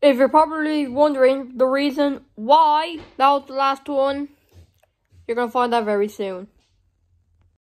If you're probably wondering the reason why that was the last one, you're going to find out very soon.